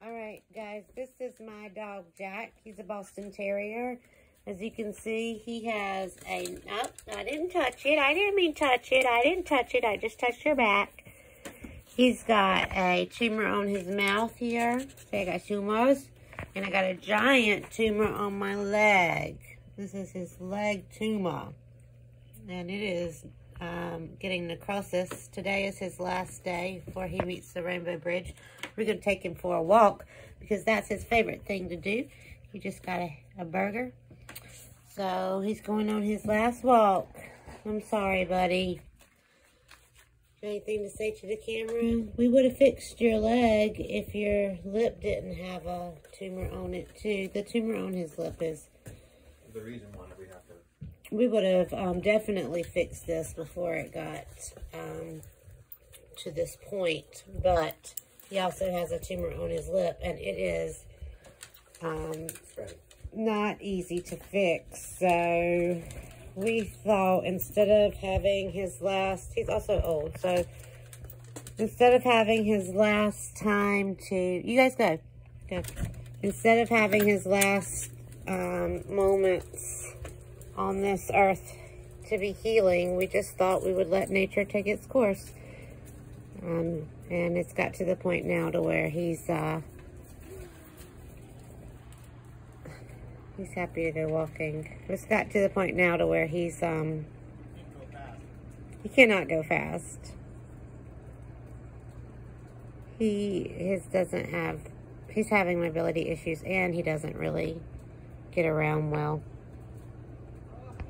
All right, guys, this is my dog, Jack. He's a Boston Terrier. As you can see, he has a, nope, I didn't touch it. I didn't mean touch it. I didn't touch it. I just touched your back. He's got a tumor on his mouth here. See, I got tumors. And I got a giant tumor on my leg. This is his leg tumor. And it is um, getting necrosis. Today is his last day before he meets the Rainbow Bridge. We're going to take him for a walk because that's his favorite thing to do. He just got a, a burger. So he's going on his last walk. I'm sorry, buddy. Anything to say to the camera? We would have fixed your leg if your lip didn't have a tumor on it too. The tumor on his lip is... The reason why we have to... We would have um, definitely fixed this before it got um, to this point. But he also has a tumor on his lip and it is um, not easy to fix. So we thought instead of having his last, he's also old, so instead of having his last time to, you guys go, go. Instead of having his last um, moments on this earth to be healing, we just thought we would let nature take its course. Um, and it's got to the point now to where he's, uh, He's happy to go walking. It's got to the point now to where he's, um, he cannot go fast. He, his doesn't have, he's having mobility issues and he doesn't really get around well.